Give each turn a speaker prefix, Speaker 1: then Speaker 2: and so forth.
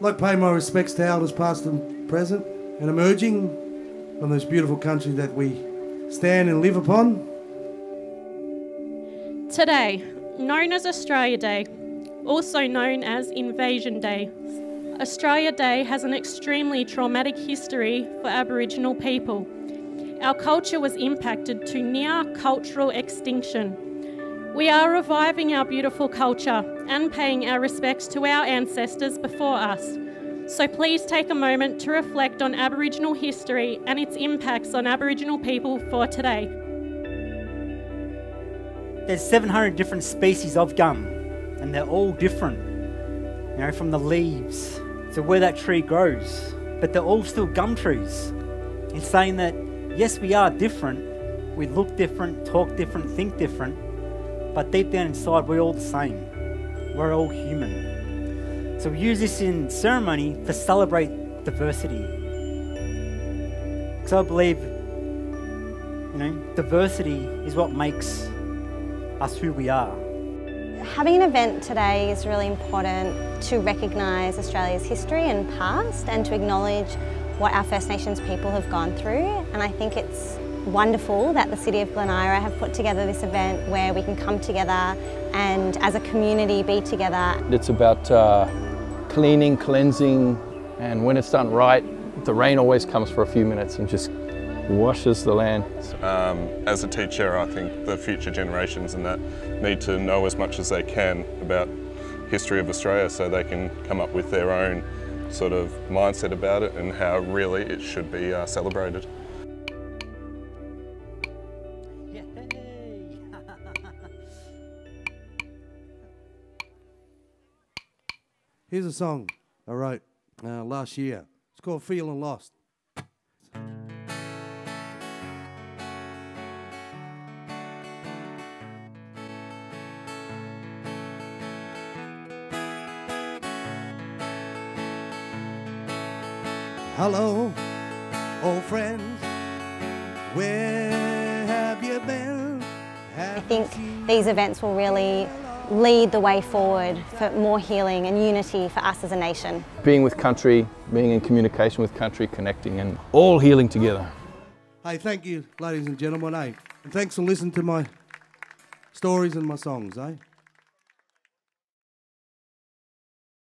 Speaker 1: Like pay my respects to elders past and present and emerging from this beautiful country that we stand and live upon.
Speaker 2: Today, known as Australia Day, also known as Invasion Day, Australia Day has an extremely traumatic history for Aboriginal people. Our culture was impacted to near cultural extinction. We are reviving our beautiful culture and paying our respects to our ancestors before us. So please take a moment to reflect on Aboriginal history and its impacts on Aboriginal people for today.
Speaker 3: There's 700 different species of gum, and they're all different. You know, from the leaves to where that tree grows, but they're all still gum trees. It's saying that yes, we are different, we look different, talk different, think different, but deep down inside, we're all the same. We're all human. So we use this in ceremony to celebrate diversity. Because I believe, you know, diversity is what makes us who we are.
Speaker 4: Having an event today is really important to recognise Australia's history and past and to acknowledge what our First Nations people have gone through and I think it's wonderful that the City of Glen Eira have put together this event where we can come together and as a community be together.
Speaker 5: It's about uh, cleaning, cleansing, and when it's done right, the rain always comes for a few minutes and just washes the land.
Speaker 6: Um, as a teacher, I think the future generations and that need to know as much as they can about history of Australia so they can come up with their own sort of mindset about it and how really it should be uh, celebrated.
Speaker 1: Here's a song I wrote uh, last year. It's called Feeling Lost. Hello, old friends, where have you been?
Speaker 4: I think these events will really lead the way forward for more healing and unity for us as a nation.
Speaker 5: Being with country, being in communication with country, connecting, and all healing together.
Speaker 1: Hey, thank you, ladies and gentlemen. Hey, and thanks for listening to my stories and my songs, eh?